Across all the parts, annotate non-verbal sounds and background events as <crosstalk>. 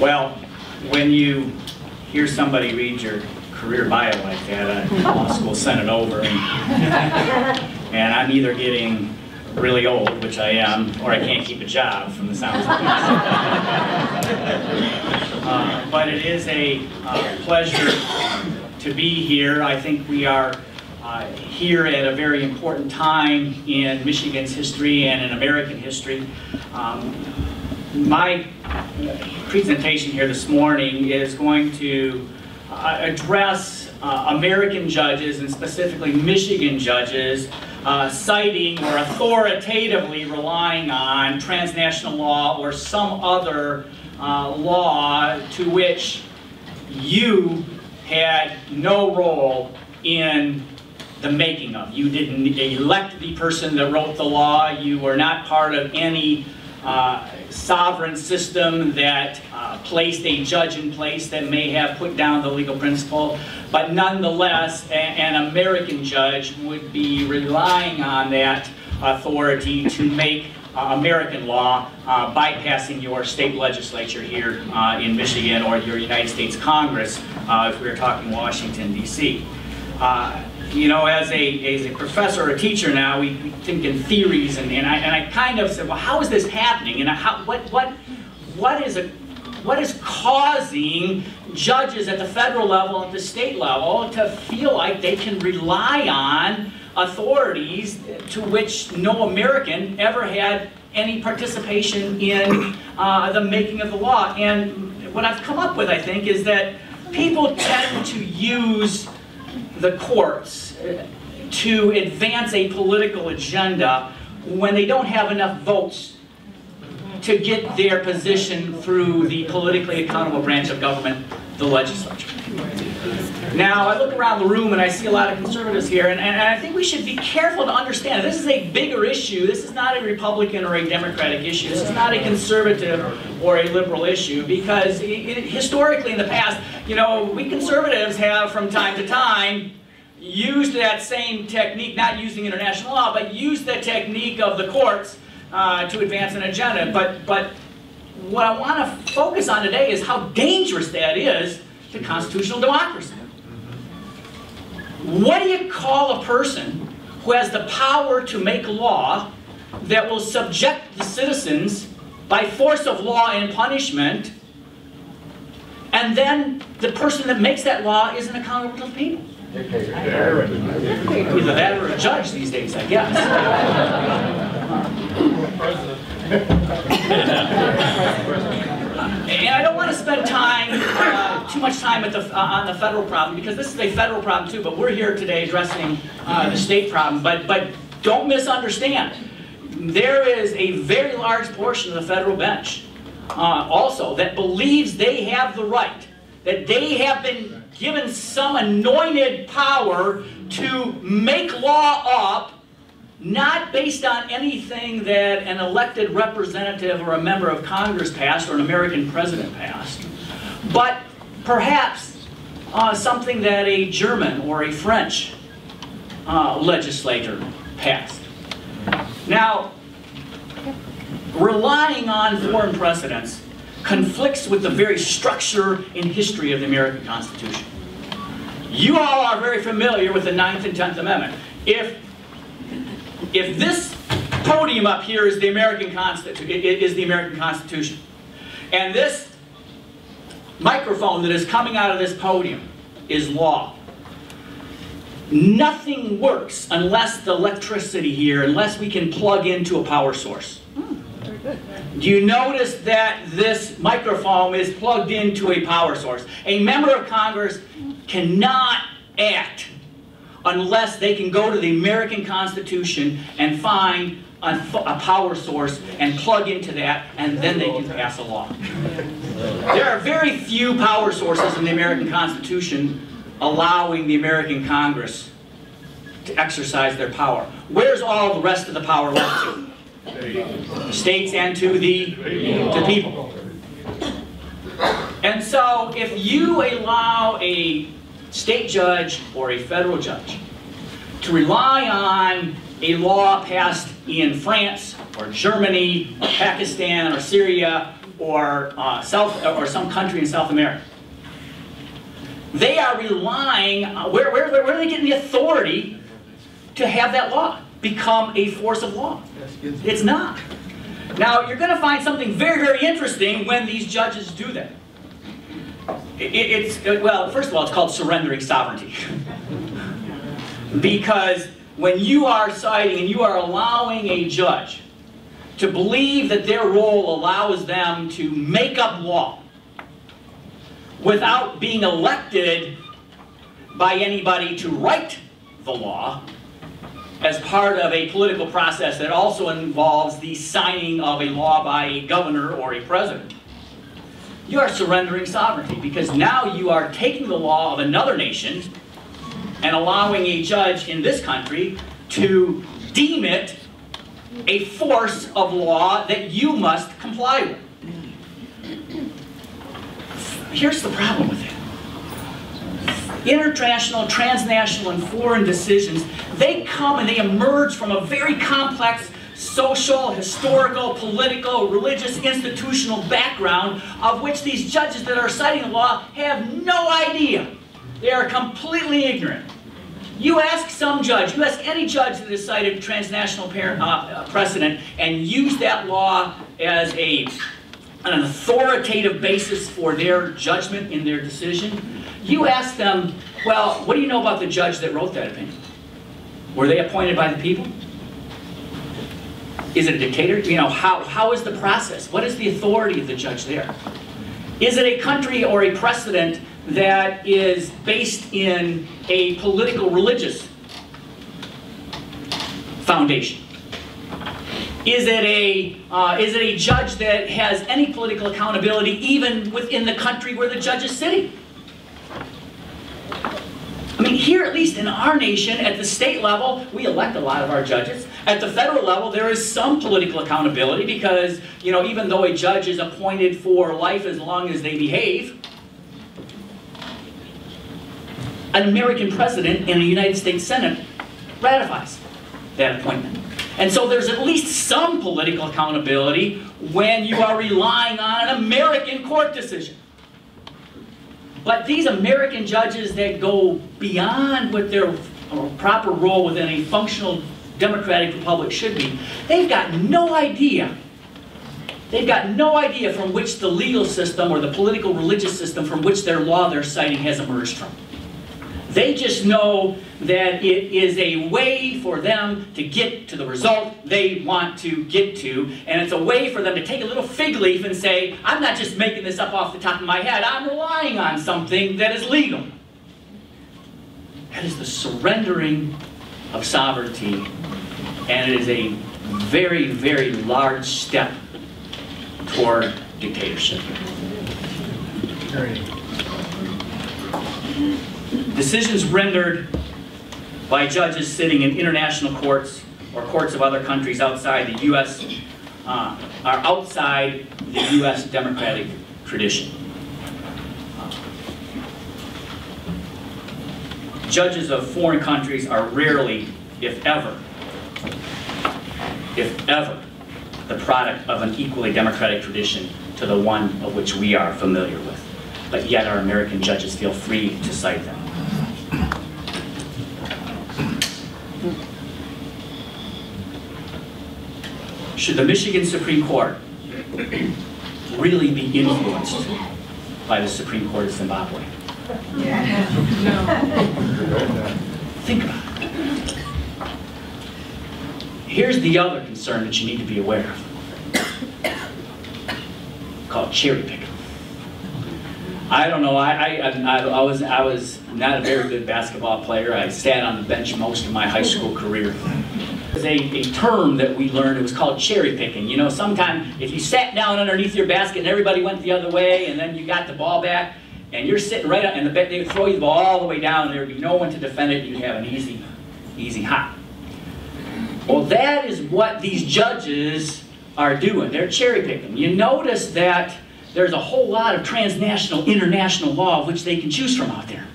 Well, when you hear somebody read your career bio like that, uh, law school sent it over, and, and I'm either getting really old, which I am, or I can't keep a job from the sounds of uh, but it is a uh, pleasure to be here. I think we are uh, here at a very important time in Michigan's history and in American history. Um, my presentation here this morning is going to uh, address uh, American judges and specifically Michigan judges uh, citing or authoritatively relying on transnational law or some other uh, law to which you had no role in the making of. You didn't elect the person that wrote the law. You were not part of any uh, sovereign system that uh, placed a judge in place that may have put down the legal principle. But nonetheless, an American judge would be relying on that authority to make uh, American law, uh, bypassing your state legislature here uh, in Michigan or your United States Congress, uh, if we were talking Washington, D.C. You know, as a, as a professor or a teacher now, we, we think in theories, and, and, I, and I kind of said, well, how is this happening? And how, what, what, what, is a, what is causing judges at the federal level, at the state level, to feel like they can rely on authorities to which no American ever had any participation in uh, the making of the law. And what I've come up with, I think, is that people tend to use the courts to advance a political agenda when they don't have enough votes to get their position through the politically accountable branch of government, the legislature. Now, I look around the room and I see a lot of conservatives here, and, and, I think we should be careful to understand this is a bigger issue. This is not a Republican or a Democratic issue. This is not a conservative or a liberal issue, because it, it, historically in the past, you know, we conservatives have from time to time used that same technique, not using international law, but used the technique of the courts uh, to advance an agenda. But, but what I want to focus on today is how dangerous that is to constitutional democracy. What do you call a person who has the power to make law that will subject the citizens by force of law and punishment, and then the person that makes that law isn't accountable to the people? Either that or a judge these days, I guess. <laughs> <laughs> I don't want to spend time, uh, too much time the, uh, on the federal problem, because this is a federal problem too, but we're here today addressing uh, the state problem. But, but don't misunderstand. There is a very large portion of the federal bench uh, also that believes they have the right, that they have been given some anointed power to make law up, not based on anything that an elected representative or a member of Congress passed or an American president passed, but perhaps uh, something that a German or a French uh, legislator passed. Now, relying on foreign precedents conflicts with the very structure and history of the American Constitution. You all are very familiar with the Ninth and Tenth Amendment. If, if this podium up here is the American Constitution, is the American Constitution, and this microphone that is coming out of this podium is law. Nothing works unless the electricity here, unless we can plug into a power source. Hmm, Do you notice that this microphone is plugged into a power source? A member of Congress cannot act unless they can go to the American Constitution and find a, a, power source and plug into that, and then they can pass a law. There are very few power sources in the American Constitution allowing the American Congress to exercise their power. Where's all the rest of the power left to? States and to the, to people. And so if you allow a state judge or a federal judge to rely on a law passed in France or Germany or Pakistan or Syria or uh, South or some country in South America. They are relying, uh, where, where, where are they getting the authority to have that law become a force of law? It's not. Now, you're going to find something very, very interesting when these judges do that. It, it's, uh, well, first of all, it's called surrendering sovereignty. because when you are citing and you are allowing a judge to believe that their role allows them to make up law without being elected by anybody to write the law, as part of a political process that also involves the signing of a law by a governor or a president. You are surrendering sovereignty because now you are taking the law of another nation and allowing a judge in this country to deem it a force of law that you must comply with. Here's the problem with it international, transnational, and foreign decisions, they come and they emerge from a very complex social, historical, political, religious, institutional background of which these judges that are citing the law have no idea. They are completely ignorant. You ask some judge, you ask any judge that has cited transnational parent, uh, uh, precedent and used that law as a, an authoritative basis for their judgment in their decision, you ask them, well, what do you know about the judge that wrote that opinion? Were they appointed by the people? Is it a dictator? You know, how, how is the process? What is the authority of the judge there? Is it a country or a precedent that is based in a political religious foundation? Is it a uh, is it a judge that has any political accountability even within the country where the judge is sitting? I mean, here, at least in our nation, at the state level, we elect a lot of our judges. At the federal level, there is some political accountability because, you know, even though a judge is appointed for life as long as they behave, an American president and a United States Senate ratifies that appointment. And so there's at least some political accountability when you are relying on an American court decision. But these American judges that go beyond what their uh, proper role within a functional democratic republic should be, they've got no idea. They've got no idea from which the legal system or the political religious system from which their law they're citing has emerged from. They just know that it is a way for them to get to the result they want to get to, and it's a way for them to take a little fig leaf and say, I'm not just making this up off the top of my head, I'm relying on something that is legal. That is the surrendering of sovereignty, and it is a very, very large step toward dictatorship. Decisions rendered by judges sitting in international courts or courts of other countries outside the U.S. Uh, are outside the U.S. democratic tradition. judges of foreign countries are rarely, if ever, if ever, the product of an equally democratic tradition to the one of which we are familiar with. But yet our American judges feel free to cite them. Should the Michigan Supreme Court really be influenced by the Supreme Court of Zimbabwe? No. Think about it. Here's the other concern that you need to be aware of, called cherry picking. I don't know. I, I, I, I, was I was not a very good basketball player. I sat on the bench most of my high school career. There's a, a term that we learned. It was called cherry picking. You know, sometimes if you sat down underneath your basket and everybody went the other way, and then you got the ball back, and you're sitting right up, and the, they would throw you the ball all the way down, and there would be no one to defend it. And you'd have an easy, easy hop. Well, that is what these judges are doing. They're cherry picking. You notice that there's a whole lot of transnational, international law which they can choose from out there.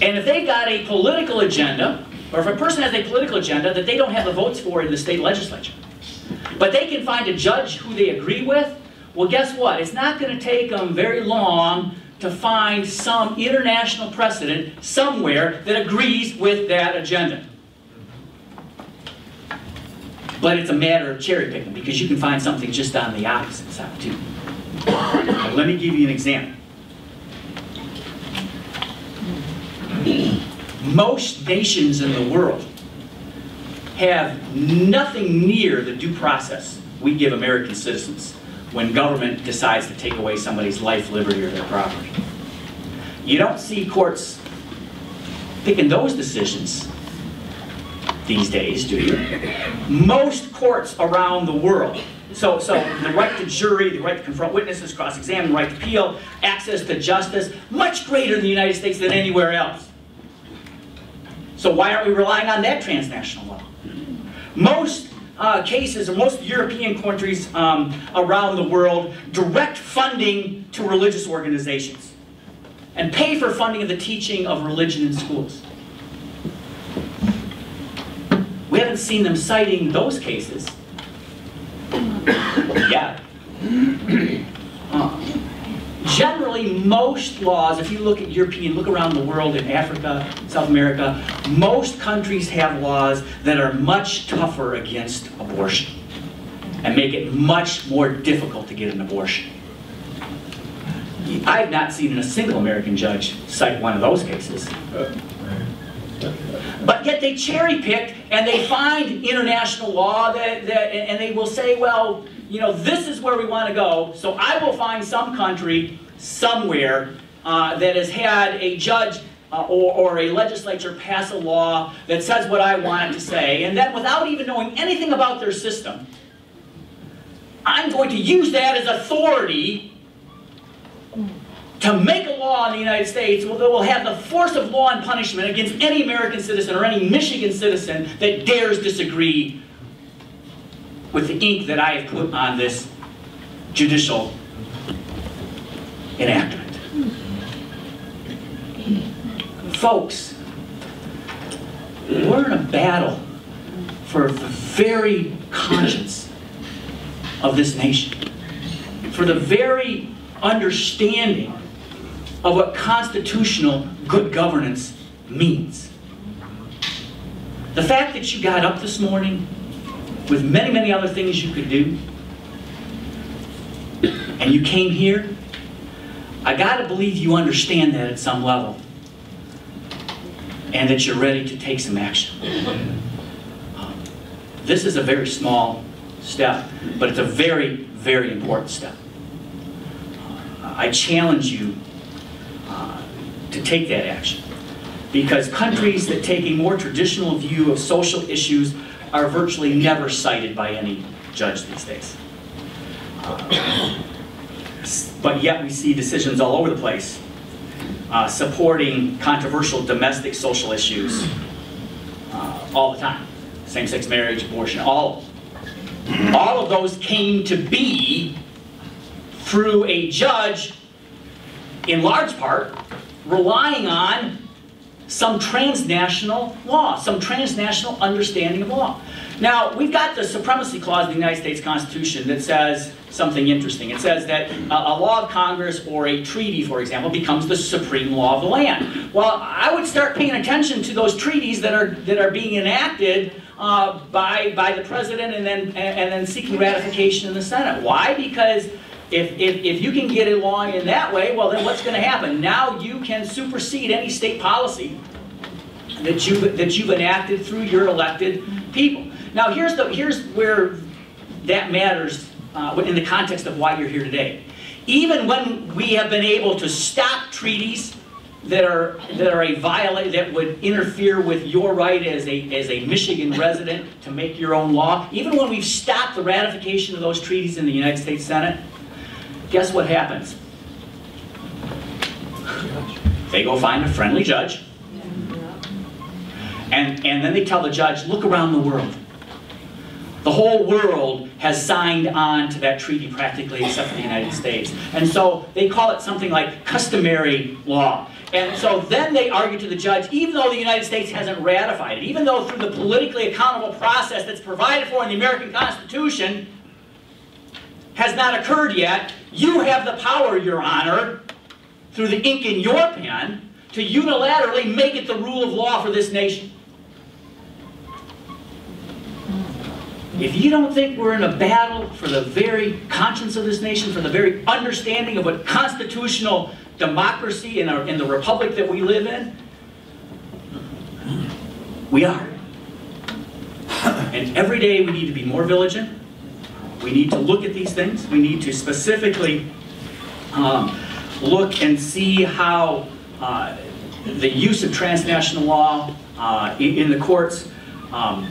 And if they got a political agenda, or if a person has a political agenda that they don't have the votes for in the state legislature, but they can find a judge who they agree with Well, guess what? It's not going to take them very long to find some international precedent somewhere that agrees with that agenda. But it's a matter of cherry picking because you can find something just on the opposite side too. Let me give you an example. Most nations in the world have nothing near the due process we give American citizens when government decides to take away somebody's life, liberty, or their property. You don't see courts picking those decisions these days, do you? Most courts around the world, so, so the right to jury, the right to confront witnesses, cross-examine, right to appeal, access to justice, much greater in the United States than anywhere else. So why aren't we relying on that transnational law? Most uh, cases, or most European countries um, around the world, direct funding to religious organizations and pay for funding of the teaching of religion in schools. We haven't seen them citing those cases <coughs> yet. <coughs> Uh, generally, most laws, if you look at European, look around the world in Africa, South America, most countries have laws that are much tougher against abortion and make it much more difficult to get an abortion. I have not seen a single American judge cite one of those cases. But yet they cherry pick and they find international law that, that, and they will say, well, you know, this is where we want to go, so I will find some country somewhere uh, that has had a judge uh, or, or, a legislature pass a law that says what I want it to say, and then without even knowing anything about their system, I'm going to use that as authority to make a law in the United States that will have the force of law and punishment against any American citizen or any Michigan citizen that dares disagree with the ink that I have put on this judicial enactment. Folks, we're in a battle for the very conscience of this nation, for the very understanding of what constitutional good governance means. The fact that you got up this morning with many, many other things you could do, and you came here, I got to believe you understand that at some level, and that you're ready to take some action. This is a very small step, but it's a very, very important step. I challenge you uh, to take that action. Because countries that take a more traditional view of social issues are virtually never cited by any judge these days. But yet we see decisions all over the place uh, supporting controversial domestic social issues uh, all the time. Same-sex marriage, abortion, all all of those came to be through a judge, in large part, relying on some transnational law, some transnational understanding of law. Now, we've got the Supremacy Clause in the United States Constitution that says something interesting. It says that a, law of Congress or a treaty, for example, becomes the supreme law of the land. Well, I would start paying attention to those treaties that are, that are being enacted uh, by, by the President and then, and then seeking ratification in the Senate. Why? Because if, if, if you can get along in that way, well then what's going to happen? Now you can supersede any state policy that you've, that you've enacted through your elected people. Now here's, the, here's where that matters uh, in the context of why you're here today. Even when we have been able to stop treaties that are that are a violate that would interfere with your right as a as a Michigan resident to make your own law, even when we've stopped the ratification of those treaties in the United States Senate, guess what happens? They go find a friendly judge. And, and then they tell the judge, look around the world. The whole world has signed on to that treaty practically except for the United States. And so they call it something like customary law. And so then they argue to the judge, even though the United States hasn't ratified it, even though through the politically accountable process that's provided for in the American Constitution, has not occurred yet, you have the power, Your Honor, through the ink in your pen, to unilaterally make it the rule of law for this nation. If you don't think we're in a battle for the very conscience of this nation, for the very understanding of what constitutional democracy in, our, the republic that we live in, we are. And every day we need to be more vigilant. We need to look at these things. We need to specifically um, look and see how uh, the use of transnational law uh, in, in the courts um,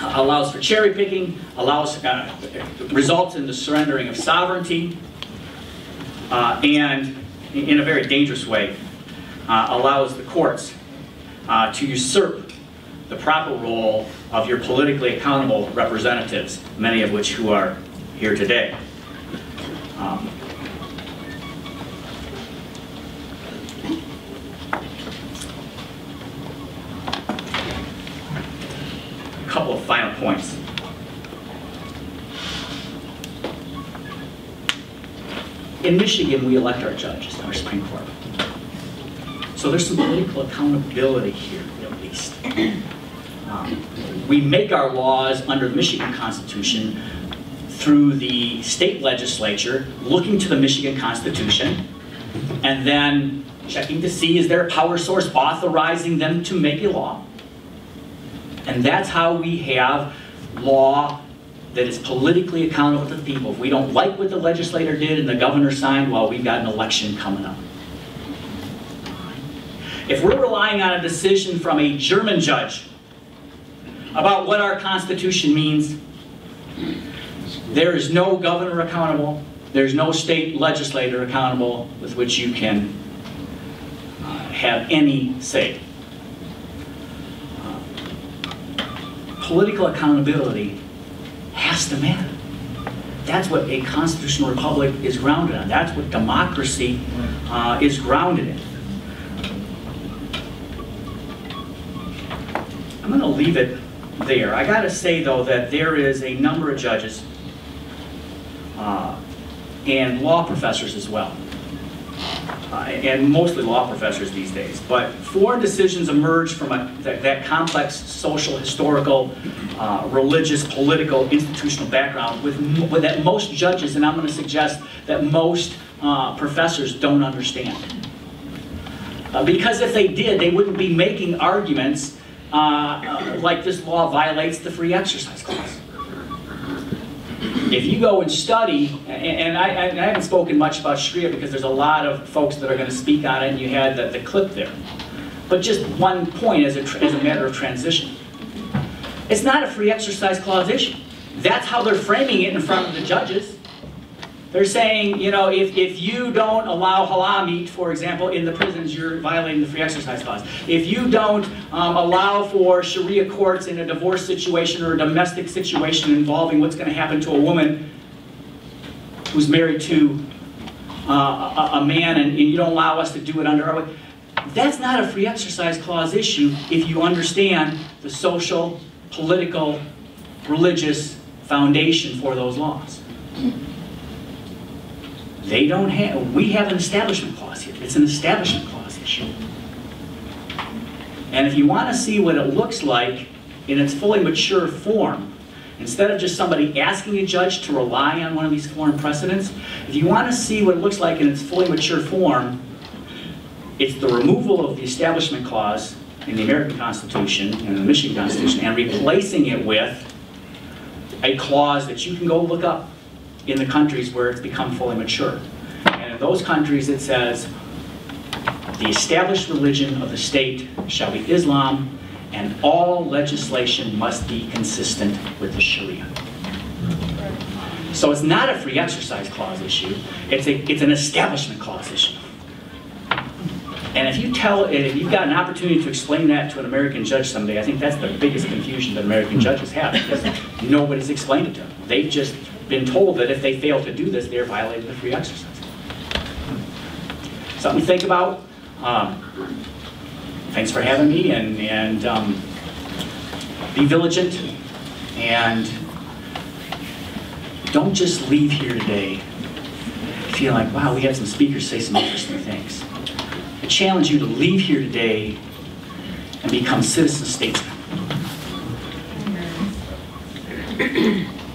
allows for cherry picking, allows, uh, results in the surrendering of sovereignty, uh, and in a very dangerous way, uh, allows the courts uh, to usurp the proper role of your politically accountable representatives, many of which who are here today. Um, a couple of final points. In Michigan, we elect our judges, our Supreme Court. So there's some political accountability here, at least. Um, we make our laws under the Michigan Constitution through the state legislature, looking to the Michigan Constitution, and then checking to see is there a power source authorizing them to make a law. And that's how we have law that is politically accountable to the people. If we don't like what the legislator did and the governor signed, well, we've got an election coming up. If we're relying on a decision from a German judge about what our Constitution means, there is no governor accountable, there's no state legislator accountable with which you can uh, have any say. Uh, political accountability has to matter. That's what a constitutional republic is grounded on. That's what democracy uh, is grounded in. I'm going to leave it there. I got to say, though, that there is a number of judges uh, and law professors as well, uh, and mostly law professors these days. But foreign decisions emerge from a, that, that, complex social, historical, uh, religious, political, institutional background with, with, that most judges, and I'm going to suggest that most uh, professors don't understand. Uh, because if they did, they wouldn't be making arguments uh, like this law violates the free exercise clause. If you go and study, and I, I, haven't spoken much about Sharia because there's a lot of folks that are going to speak on it, and you had the, the clip there. But just one point as a, as a matter of transition. It's not a free exercise clause issue. That's how they're framing it in front of the judges. They're saying, you know, if, if you don't allow halal meat, for example, in the prisons, you're violating the free exercise clause. If you don't um, allow for Sharia courts in a divorce situation or a domestic situation involving what's going to happen to a woman who's married to uh, a, a, man and, and you don't allow us to do it under our way, that's not a free exercise clause issue if you understand the social, political, religious foundation for those laws. They don't have, we have an establishment clause here. It's an establishment clause issue. And if you want to see what it looks like in its fully mature form, instead of just somebody asking a judge to rely on one of these foreign precedents, if you want to see what it looks like in its fully mature form, it's the removal of the establishment clause in the American Constitution and the Michigan Constitution and replacing it with a clause that you can go look up in the countries where it's become fully mature. And in those countries it says, the established religion of the state shall be Islam, and all legislation must be consistent with the Sharia. So it's not a free exercise clause issue, it's, a, it's an establishment clause issue. And if you tell, if you've got an opportunity to explain that to an American judge someday, I think that's the biggest confusion that American judges have, because nobody's explained it to them. They've just been told that if they fail to do this, they're violating the free exercise. Something to think about. Um, thanks for having me, and, and um, be vigilant, and don't just leave here today feeling like, wow, we had some speakers say some interesting things. I challenge you to leave here today and become citizen statesmen.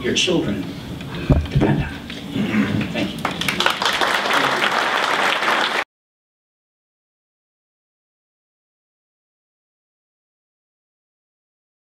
Your children depend on it.